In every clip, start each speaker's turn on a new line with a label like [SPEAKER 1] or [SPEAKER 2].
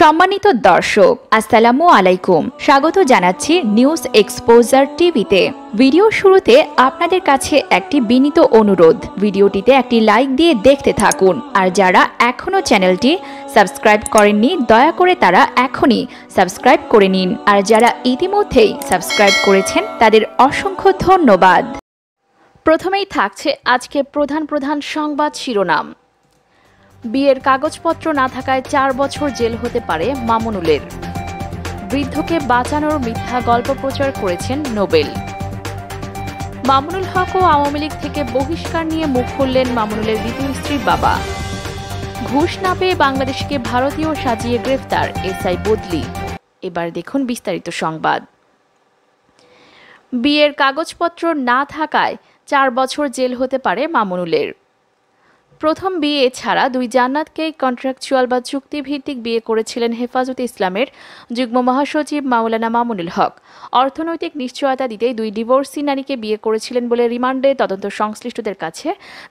[SPEAKER 1] সম্মানিত দর্শক, আসসালামু আলাইকুম। স্বাগত জানাচ্ছি নিউজ এক্সপোজার টিভিতে। ভিডিও শুরুতে আপনাদের কাছে একটি বিনীত অনুরোধ। ভিডিওটিতে একটি লাইক দিয়ে দেখতে থাকুন। আর যারা এখনও চ্যানেলটি সাবস্ক্রাইব করেননি, দয়া করে তারা এখনই সাবস্ক্রাইব করে নিন। আর যারা ইতিমধ্যেই সাবস্ক্রাইব করেছেন, তাদের অসংখ্য ধন্যবাদ। প্রথমেই থাকছে আজকে প্রধান প্রধান সংবাদ শিরোনাম। বিয়ের কাগজপত্র না থাকায় চার বছর জেল হতে পারে মামুনুলের। বৃদ্ধকে বাঁচানোর মিথ্যা গল্প প্রচার করেছেন নোবেল। মামুনুল হক ও আওয়ামী লীগ থেকে বহিষ্কার নিয়ে মুখ খুললেন মামুনুলের দ্বিতীয় স্ত্রীর বাবা। ঘুষ না পেয়ে বাংলাদেশকে ভারতীয় সাজিয়ে গ্রেফতার এসআই বদলি। এবার দেখুন বিস্তারিত সংবাদ। বিয়ের কাগজপত্র না থাকায় চার বছর জেল হতে পারে মামুনুলের। প্রথম বিয়ে ছাড়া দুই জান্নাতকে কন্ট্রাকচুয়াল বা চুক্তিভিত্তিক বিয়ে করেছিলেন হেফাজতে ইসলামের যুগ্ম মহাসচিব মাওলানা মামুনুল হক। অর্থনৈতিক নিশ্চয়তা দিতে দুই ডিভোর্সি নারীকে বিয়ে করেছিলেন বলে রিমান্ডে তদন্ত সংশ্লিষ্টদের কাছে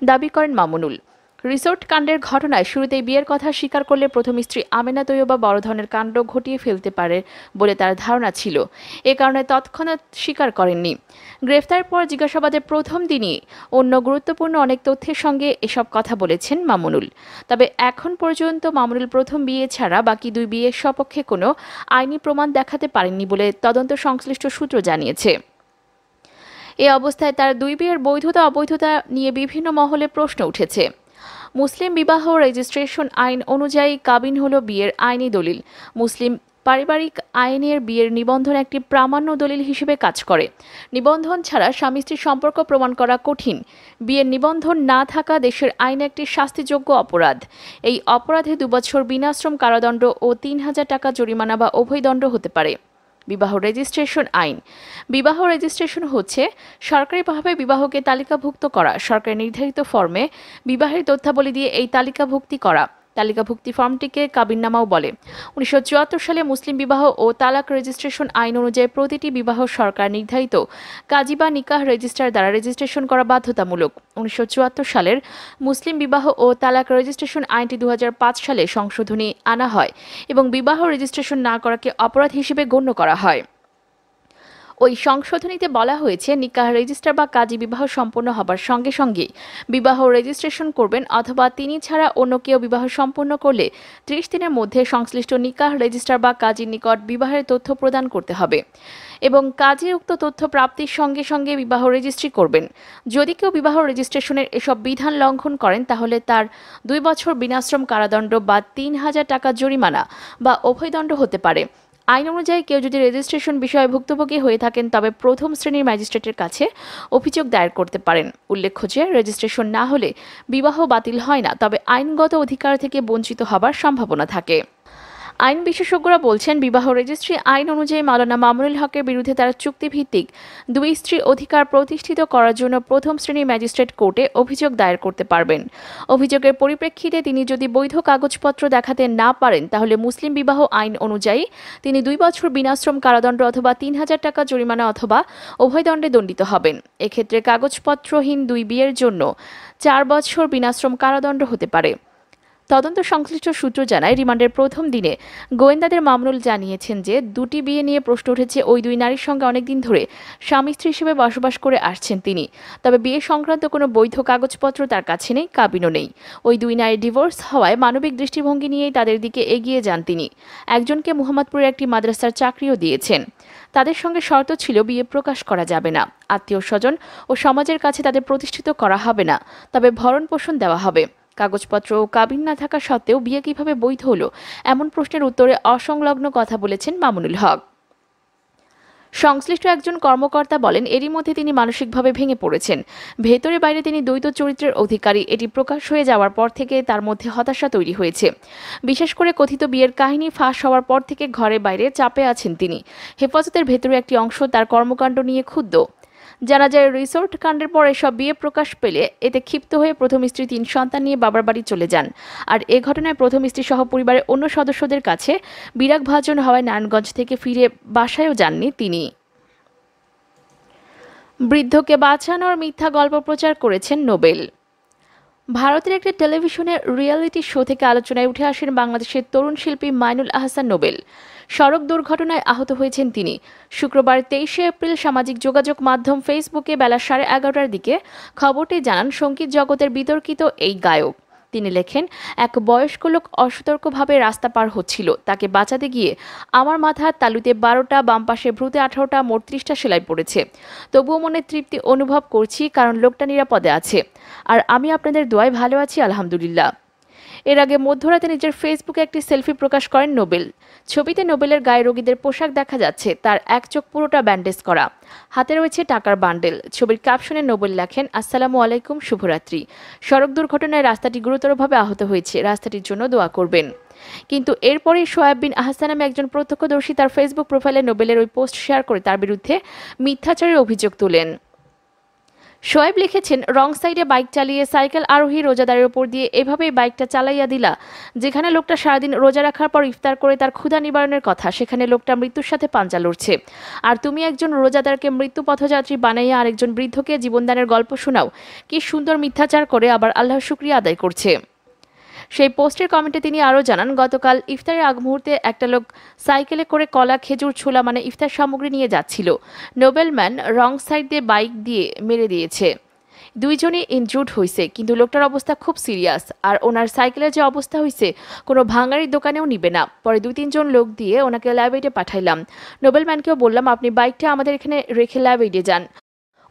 [SPEAKER 1] দাবি করেন মামুনুল। রিসোর্ট কাণ্ডের ঘটনায় শুরুতেই বিয়ের কথা স্বীকার করলে প্রথম স্ত্রী আমেনা তৈয়বা বড় ধরনের কাণ্ড ঘটিয়ে ফেলতে পারে বলে তার ধারণা ছিল। এ কারণে তৎক্ষণাৎ স্বীকার করেননি। গ্রেফতার পর জিজ্ঞাসাবাদের প্রথম দিনই অন্য গুরুত্বপূর্ণ অনেক তথ্যের সঙ্গে এসব কথা বলেছেন মামুনুল। তবে এখন পর্যন্ত মামুনুল প্রথম বিয়ে ছাড়া বাকি দুই বিয়ের সপক্ষে কোনো আইনি প্রমাণ দেখাতে পারেননি বলে তদন্ত সংশ্লিষ্ট সূত্র জানিয়েছে। এ অবস্থায় তার দুই বিয়ের বৈধতা অবৈধতা নিয়ে বিভিন্ন মহলে প্রশ্ন উঠেছে। মুসলিম বিবাহ রেজিস্ট্রেশন আইন অনুযায়ী কাবিন হল বিয়ের আইনি দলিল। মুসলিম পারিবারিক আইনের বিয়ের নিবন্ধন একটি প্রামাণ্য দলিল হিসেবে কাজ করে। নিবন্ধন ছাড়া স্বামী স্ত্রীর সম্পর্ক প্রমাণ করা কঠিন। বিয়ের নিবন্ধন না থাকা দেশের আইনে একটি শাস্তিযোগ্য অপরাধ। এই অপরাধে দুবছর বিনাশ্রম কারাদণ্ড ও তিন হাজার টাকা জরিমানা বা অভয়দণ্ড হতে পারে। বিবাহ রেজিস্ট্রেশন আইন। বিবাহ রেজিস্ট্রেশন হচ্ছে, সরকারিভাবে বিবাহকে তালিকাভুক্ত করা। সরকারের নির্ধারিত ফর্মে বিবাহের তথ্যাবলী দিয়ে এই তালিকাভুক্তি করা। তালিকাভুক্তি ফর্মটিকে কাবিননামাও বলে। উনিশশো চুয়াত্তর সালে মুসলিম বিবাহ ও তালাক রেজিস্ট্রেশন আইন অনুযায়ী প্রতিটি বিবাহ সরকার নির্ধারিত কাজী বা নিকাহ রেজিস্ট্রার দ্বারা রেজিস্ট্রেশন করা বাধ্যতামূলক। উনিশশো চুয়াত্তর সালের মুসলিম বিবাহ ও তালাক রেজিস্ট্রেশন আইনটি দু হাজার পাঁচ সালে সংশোধনী আনা হয় এবং বিবাহ রেজিস্ট্রেশন না করাকে অপরাধ হিসেবে গণ্য করা হয়। ওই সংশোধনীতে বলা হয়েছে, নিকাহ রেজিস্টার বা কাজী বিবাহ সম্পন্ন হবার সঙ্গে সঙ্গে বিবাহ রেজিস্ট্রেশন করবেন অথবা তিনি ছাড়া অন্য কেউ বিবাহ সম্পন্ন করলে ত্রিশ দিনের মধ্যে সংশ্লিষ্ট নিকাহ রেজিস্টার বা কাজীর নিকট বিবাহের তথ্য প্রদান করতে হবে এবং কাজে উক্ত তথ্য প্রাপ্তির সঙ্গে সঙ্গে বিবাহ রেজিস্ট্রি করবেন। যদি কেউ বিবাহ রেজিস্ট্রেশনের এসব বিধান লঙ্ঘন করেন, তাহলে তার দুই বছর বিনাশ্রম কারাদণ্ড বা তিন হাজার টাকা জরিমানা বা অভয়দণ্ড হতে পারে। আইন অনুযায়ী কেউ যদি রেজিস্ট্রেশন বিষয়ে ভুক্তভোগী হয়ে থাকেন, তবে প্রথম শ্রেণির ম্যাজিস্ট্রেটের কাছে অভিযোগ দায়ের করতে পারেন। উল্লেখ্য যে রেজিস্ট্রেশন না হলে বিবাহ বাতিল হয় না, তবে আইনগত অধিকার থেকে বঞ্চিত হবার সম্ভাবনা থাকে। আইন বিশেষজ্ঞরা বলছেন, বিবাহ রেজিস্ট্রি আইন অনুযায়ী মাওলানা মামুনুল হকের বিরুদ্ধে তারা চুক্তিভিত্তিক দুই স্ত্রী অধিকার প্রতিষ্ঠিত করার জন্য প্রথম শ্রেণির ম্যাজিস্ট্রেট কোর্টে অভিযোগ দায়ের করতে পারবেন। অভিযোগের পরিপ্রেক্ষিতে তিনি যদি বৈধ কাগজপত্র দেখাতে না পারেন, তাহলে মুসলিম বিবাহ আইন অনুযায়ী তিনি দুই বছর বিনাশ্রম কারাদণ্ড অথবা তিন হাজার টাকা জরিমানা অথবা উভয়দণ্ডে দণ্ডিত হবেন। এক্ষেত্রে কাগজপত্রহীন দুই বিয়ের জন্য চার বছর বিনাশ্রম কারাদণ্ড হতে পারে। তদন্ত সংশ্লিষ্ট সূত্র জানায়, রিমান্ডের প্রথম দিনে গোয়েন্দাদের মামনুল জানিয়েছেন যে, দুটি বিয়ে নিয়ে প্রশ্ন উঠেছে ওই দুই নারীর সঙ্গে অনেকদিন ধরে। স্বামী স্ত্রী হিসেবে বসবাস করে আসছেন তিনি। তবে বিয়ে সংক্রান্ত কোনো বৈধ কাগজপত্র তার কাছে নেই, কাবিনও নেই। ওই দুই নারীর ডিভোর্স হওয়ায় মানবিক দৃষ্টিভঙ্গি নিয়েই তাদের দিকে এগিয়ে যান তিনি। একজনকে মোহাম্মদপুরের একটি মাদ্রাসার চাকরিও দিয়েছেন। তাদের সঙ্গে শর্ত ছিল, বিয়ে প্রকাশ করা যাবে না। আত্মীয় স্বজন ও সমাজের কাছে তাদের প্রতিষ্ঠিত করা হবে না। তবে ভরণ পোষণ দেওয়া হবে। কাগজপত্র ও কাবিন না থাকা সত্ত্বেও বিয়ে কীভাবে বৈধ হলো, এমন প্রশ্নের উত্তরে অসংলগ্ন কথা বলেছেন মামুনুল হক। সংশ্লিষ্ট একজন কর্মকর্তা বলেন, এরই মধ্যে তিনি মানসিকভাবে ভেঙে পড়েছেন। ভেতরে বাইরে তিনি দ্বৈত চরিত্রের অধিকারী, এটি প্রকাশ হয়ে যাওয়ার পর থেকে তার মধ্যে হতাশা তৈরি হয়েছে। বিশেষ করে কথিত বিয়ের কাহিনী ফাঁস হওয়ার পর থেকে ঘরে বাইরে চাপে আছেন তিনি। হেফাজতের ভেতরে একটি অংশ তার কর্মকাণ্ড নিয়ে ক্ষুব্ধ। জানা যায়, রিসোর্ট কাণ্ডের পর এসব বিয়ে প্রকাশ পেলে এতে ক্ষিপ্ত হয়ে প্রথম স্ত্রী, তিন সন্তান নিয়ে বাবার বাড়ি চলে যান। আর এ ঘটনায় প্রথম স্ত্রী সহ পরিবারের অন্য সদস্যদের কাছে বিরাগ ভাজন হওয়ায় নারায়ণগঞ্জ থেকে ফিরে বাসায়ও যাননি তিনি। বৃদ্ধকে বাঁচানোর মিথ্যা গল্প প্রচার করেছেন নোবেল। ভারতের একটি টেলিভিশনের রিয়েলিটি শো থেকে আলোচনায় উঠে আসেন বাংলাদেশের তরুণ শিল্পী মাইনুল আহসান নোবেল। সড়ক দুর্ঘটনায় আহত হয়েছেন তিনি। শুক্রবার তেইশে এপ্রিল সামাজিক যোগাযোগ মাধ্যম ফেসবুকে বেলা সাড়ে এগারোটার দিকে খবরটি জানান সংগীত জগতের বিতর্কিত এই গায়ক। তিনি লেখেন, এক বয়স্ক লোক অসতর্কভাবে রাস্তা পার হচ্ছিল। তাকে বাঁচাতে গিয়ে আমার মাথার তালুতে বারোটা, বাম পাশে ভ্রুতে আঠারোটা, মোট ত্রিশটা সেলাই পড়েছে। তবুও মনে তৃপ্তি অনুভব করছি কারণ লোকটা নিরাপদে আছে। আর আমি আপনাদের দোয়ায় ভালো আছি, আলহামদুলিল্লাহ। এর আগে মধ্যরাতে নিজের ফেসবুকে একটি সেলফি প্রকাশ করেন নোবেল। ছবিতে নোবেলের গায়ে রোগীদের পোশাক দেখা যাচ্ছে, তার এক চোখ পুরোটা ব্যান্ডেজ করা। হাতে রয়েছে টাকার বান্ডেল। ছবির ক্যাপশনে নোবেল লেখেন, আসসালামু আলাইকুম, শুভরাত্রি। সড়ক দুর্ঘটনায় রাস্তাটি গুরুতরভাবে আহত হয়েছে। রাস্তাটির জন্য দোয়া করবেন। কিন্তু এরপরেই সোয়াব বিন আহসান নামে একজন প্রত্যক্ষদর্শী তার ফেসবুক প্রোফাইলে নোবেলের ওই পোস্ট শেয়ার করে তার বিরুদ্ধে মিথ্যাচারের অভিযোগ তোলেন। শোয়েব লিখেছেন, রং সাইডে বাইক চালিয়ে সাইকেল আরোহী রোজাদারের উপর দিয়ে এভাবেই বাইকটা চালাইয়া দিলা। যেখানে লোকটা সারাদিন রোজা রাখার পর ইফতার করে তার ক্ষুধা নিবারণের কথা, সেখানে লোকটা মৃত্যুর সাথে পাঞ্জা লড়ছে। আর তুমি একজন রোজাদারকে মৃত্যু পথযাত্রী বানাইয়া আরেকজন বৃদ্ধকে জীবনদানের গল্প শোনাও। কি সুন্দর মিথ্যাচার করে আবার আল্লাহ শুক্রিয়া আদায় করছে। সেই পোস্টের কমেন্টে তিনি আরও জানান, গতকাল ইফতারের আগ মুহূর্তে একটা লোক সাইকেলে করে কলা, খেজুর, ছোলা মানে ইফতার সামগ্রী নিয়ে যাচ্ছিল। নোবেলম্যান রং সাইড দিয়ে বাইক দিয়ে মেরে দিয়েছে। দুইজনই ইনজুর্ড হয়েছে কিন্তু লোকটার অবস্থা খুব সিরিয়াস। আর ওনার সাইকেলের যে অবস্থা হয়েছে কোনো ভাঙারির দোকানেও নিবে না। পরে দুই তিনজন লোক দিয়ে ওনাকে ল্যাবেডে পাঠাইলাম। নোবেলম্যানকেও বললাম, আপনি বাইকটা আমাদের এখানে রেখে ল্যাবেডে যান।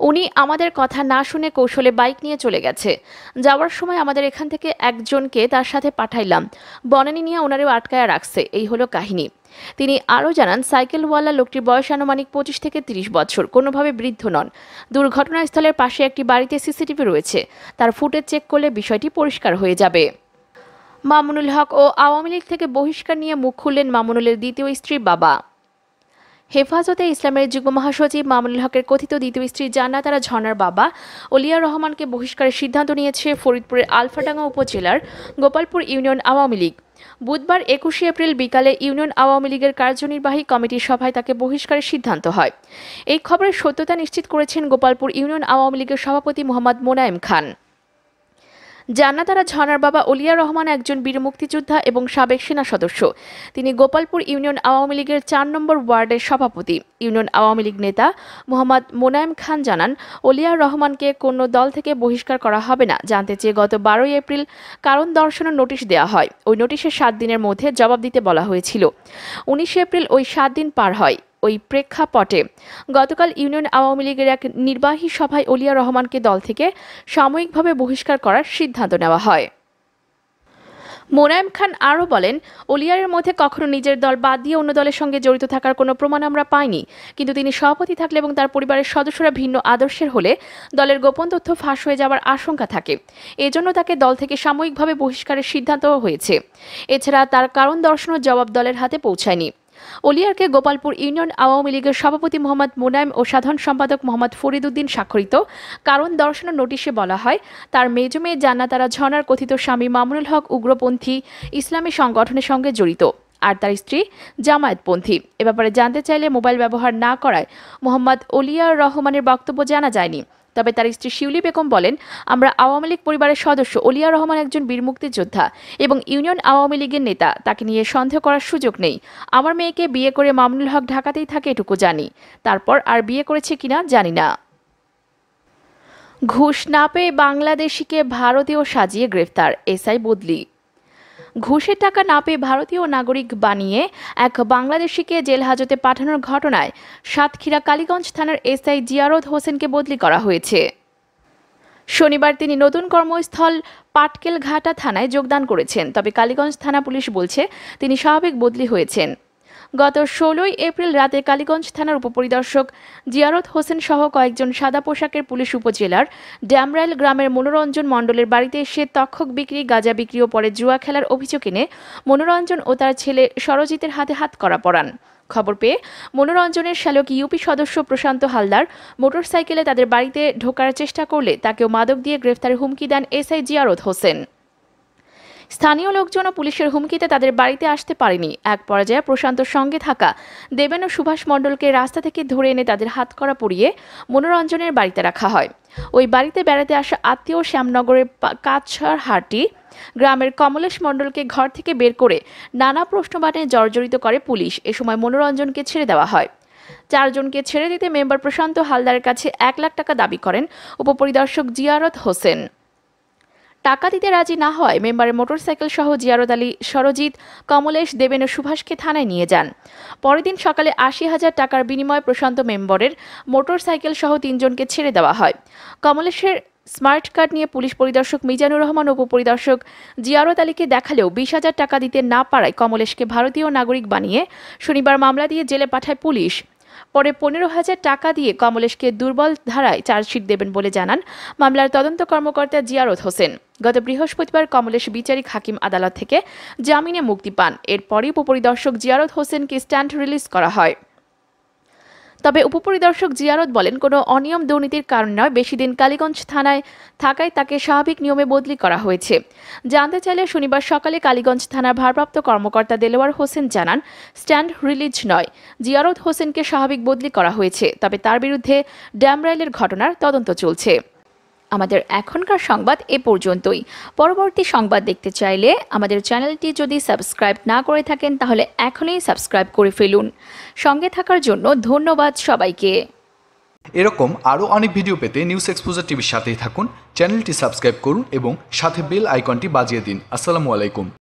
[SPEAKER 1] উনি আমাদের কথা না শুনে কৌশলে বাইক নিয়ে চলে গেছে। যাওয়ার সময় আমাদের এখান থেকে একজনকে তার সাথে পাঠাইলাম। বনানি নিয়ে ওনারেও আটকায়া রাখছে। এই হলো কাহিনী। তিনি আরও জানান, সাইকেলওয়ালা লোকটির বয়স আনুমানিক পঁচিশ থেকে তিরিশ বছর, কোনোভাবে বৃদ্ধ নন। দুর্ঘটনাস্থলের পাশে একটি বাড়িতে সিসিটিভি রয়েছে। তার ফুটেজ চেক করলে বিষয়টি পরিষ্কার হয়ে যাবে। মামুনুল হক ও আওয়ামী লীগ থেকে বহিষ্কার নিয়ে মুখ খুললেন মামুনুলের দ্বিতীয় স্ত্রীর বাবা। হেফাজতে ইসলামের যুগ্ম মহাসচিব মামুনুল হকের কথিত দ্বিতীয় স্ত্রী জান্নাতারা ঝর্নার বাবা অলিয়া রহমানকে বহিষ্কারের সিদ্ধান্ত নিয়েছে ফরিদপুরের আলফাডাঙ্গা উপজেলার গোপালপুর ইউনিয়ন আওয়ামী লীগ। বুধবার একুশে এপ্রিল বিকালে ইউনিয়ন আওয়ামী লীগের কার্যনির্বাহী কমিটির সভায় তাকে বহিষ্কারের সিদ্ধান্ত হয়। এই খবরের সত্যতা নিশ্চিত করেছেন গোপালপুর ইউনিয়ন আওয়ামী লীগের সভাপতি মোহাম্মদ মোনায়েম খান। জান্নাতারা ঝর্নার বাবা অলিয়া রহমান একজন বীর মুক্তিযোদ্ধা এবং সাবেক সেনা সদস্য। তিনি গোপালপুর ইউনিয়ন আওয়ামী লীগের চার নম্বর ওয়ার্ডের সভাপতি। ইউনিয়ন আওয়ামী লীগ নেতা মোহাম্মদ মোনায়েম খান জানান, অলিয়া রহমানকে কোনো দল থেকে বহিষ্কার করা হবে না। জানতে চেয়ে গত বারোই এপ্রিল কারণ দর্শনের নোটিশ দেওয়া হয়। ওই নোটিশের সাত দিনের মধ্যে জবাব দিতে বলা হয়েছিল। উনিশে এপ্রিল ওই সাত দিন পার হয়। ওই প্রেক্ষাপটে। গতকাল ইউনিয়ন আওয়ামী লীগের এক নির্বাহী সভায় অলিয়া রহমানকে দল থেকে সাময়িকভাবে বহিষ্কার করার সিদ্ধান্ত নেওয়া হয়। মোনায়েম খান আরও বলেন ওলিয়ারের মধ্যে কখনো নিজের দল বাদ দিয়ে অন্য দলের সঙ্গে জড়িত থাকার কোনো প্রমাণ আমরা পাইনি। কিন্তু তিনি সভাপতি থাকলে এবং তার পরিবারের সদস্যরা ভিন্ন আদর্শের হলে দলের গোপন তথ্য ফাঁস হয়ে যাওয়ার আশঙ্কা থাকে। এজন্য তাকে দল থেকে সাময়িকভাবে বহিষ্কারের সিদ্ধান্তও হয়েছে। এছাড়া তার কারণ দর্শনের জবাব দলের হাতে পৌঁছায়নি। ওলিয়ারকে গোপালপুর ইউনিয়ন আওয়ামী লীগের সভাপতি মোহাম্মদ মুনায়েম ও সাধারণ সম্পাদক মোহাম্মদ ফরিদুদ্দিন স্বাক্ষরিত। কারণ দর্শনের নোটিশে বলা হয়, তার মেজ মেয়ে জান্নাতারা ঝর্নার কথিত স্বামী মামুনুল হক উগ্রপন্থী ইসলামী সংগঠনের সঙ্গে জড়িত আর তার স্ত্রী জামায়াতপন্থী। এ ব্যাপারে জানতে চাইলে মোবাইল ব্যবহার না করায় মোহাম্মদ ওলিয়ার রহমানের বক্তব্য জানা যায়নি। তবে তার স্ত্রী শিউলি বেগম বলেন, আমরা আওয়ামী লীগ পরিবারের সদস্য অলিয়া রহমান একজন বীর মুক্তিযোদ্ধা এবং ইউনিয়ন আওয়ামী লীগের নেতা, তাকে নিয়ে সন্দেহ করার সুযোগ নেই। আমার মেয়েকে বিয়ে করে মামুনুল হক ঢাকাতেই থাকে এটুকু জানি। তারপর আর বিয়ে করেছে কিনা জানি না। ঘুষ না পেয়ে বাংলাদেশিকে ভারতীয় সাজিয়ে গ্রেফতার, এসআই বদলি। ঘুষের টাকা না পেয়ে ভারতীয় নাগরিক বানিয়ে এক বাংলাদেশিকে জেল হাজতে পাঠানোর ঘটনায় সাতক্ষীরা কালীগঞ্জ থানার এসআই জিয়ারত হোসেনকে বদলি করা হয়েছে। শনিবার তিনি নতুন কর্মস্থল পাটকেলঘাটা থানায় যোগদান করেছেন। তবে কালীগঞ্জ থানা পুলিশ বলছে, তিনি স্বাভাবিক বদলি হয়েছেন। গত ষোলোই এপ্রিল রাতে কালীগঞ্জ থানার উপপরিদর্শক জিয়ারত হোসেন সহ কয়েকজন সাদা পোশাকের পুলিশ উপজেলার ড্যামরাইল গ্রামের মনোরঞ্জন মণ্ডলের বাড়িতে এসে তক্ষক বিক্রি, গাঁজা বিক্রি ও পরে জুয়া খেলার অভিযোগ এনে মনোরঞ্জন ও তার ছেলে সরজিতের হাতে হাত করা পড়ান খবর পেয়ে মনোরঞ্জনের শ্যালক ইউপি সদস্য প্রশান্ত হালদার মোটরসাইকেলে তাদের বাড়িতে ঢোকার চেষ্টা করলে তাকেও মাদক দিয়ে গ্রেফতারের হুমকি দেন এসআই জিয়ারত হোসেন। স্থানীয় লোকজন পুলিশের হুমকিতে তাদের বাড়িতে আসতে পারেনি। এক পর্যায়ে প্রশান্তর সঙ্গে থাকা দেবেন ও সুভাষ মণ্ডলকে রাস্তা থেকে ধরে এনে তাদের হাতকড়া পরিয়ে মনোরঞ্জনের বাড়িতে রাখা হয়। ওই বাড়িতে বেড়াতে আসা আত্মীয় শ্যামনগরের কাছার হাটি গ্রামের কমলেশ মণ্ডলকে ঘর থেকে বের করে নানা প্রশ্নবাণে জর্জরিত করে পুলিশ। এ সময় মনোরঞ্জনকে ছেড়ে দেওয়া হয়। চারজনকে ছেড়ে দিতে মেম্বার প্রশান্ত হালদারের কাছে এক লাখ টাকা দাবি করেন। উপপরিদর্শক জিয়ারত হোসেন। টাকা দিতে রাজি না হয়, মেম্বারের মোটরসাইকেল সহ জিয়ারত আলী, সরজিৎ, কমলেশ দেবেন ও সুভাষকে থানায় নিয়ে যান। পরের দিন সকালে আশি হাজার টাকার বিনিময়ে প্রশান্ত মেম্বরের মোটরসাইকেল সহ তিনজনকে ছেড়ে দেওয়া হয়। কমলেশের স্মার্ট কার্ড নিয়ে পুলিশ পরিদর্শক মিজানুর রহমান উপপরিদর্শক জিয়ারত আলীকে দেখালেও বিশ হাজার টাকা দিতে না পারায় কমলেশকে ভারতীয় নাগরিক বানিয়ে শনিবার মামলা দিয়ে জেলে পাঠায় পুলিশ। পরে পনেরো হাজার টাকা দিয়ে কমলেশকে দুর্বল ধারায় চার্জশিট দেবেন বলে জানান মামলার তদন্ত কর্মকর্তা জিয়ারত হোসেন। গত বৃহস্পতিবার কমলেশ বিচারিক হাকিম আদালত থেকে জামিনে মুক্তি পান। এরপরই উপপরিদর্শক জিয়ারত হোসেনকে স্ট্যান্ড রিলিজ করা হয়। তবে উপপরিদর্শক জিয়ারত বলেন, কোনো অনিয়ম দুর্নীতির কারণ নয়। বেশি দিন কালীগঞ্জ থানায় থাকায় তাকে স্বাভাবিক নিয়মে বদলি করা হয়েছে। জানতে চাইলে শনিবার সকালে কালীগঞ্জ থানার ভারপ্রাপ্ত কর্মকর্তা দেলোয়ার হোসেন জানান, স্ট্যান্ড রিলিজ নয়। জিয়ারত হোসেনকে স্বাভাবিক বদলি করা হয়েছে, তবে তার বিরুদ্ধে ড্যামরাইলের ঘটনার তদন্ত চলছে। আমাদের এখনকার সংবাদ এ পর্যন্তই। পরবর্তী সংবাদ দেখতে চাইলে আমাদের চ্যানেলটি যদি সাবস্ক্রাইব না করে থাকেন, তাহলে এখনই সাবস্ক্রাইব করে ফেলুন। সঙ্গে থাকার জন্য ধন্যবাদ সবাইকে।
[SPEAKER 2] এরকম আরও অনেক ভিডিও পেতে নিউজ এক্সপোজার টিভির সাথেই থাকুন, চ্যানেলটি সাবস্ক্রাইব করুন এবং সাথে বেল আইকনটি বাজিয়ে দিন। আসসালামু আলাইকুম।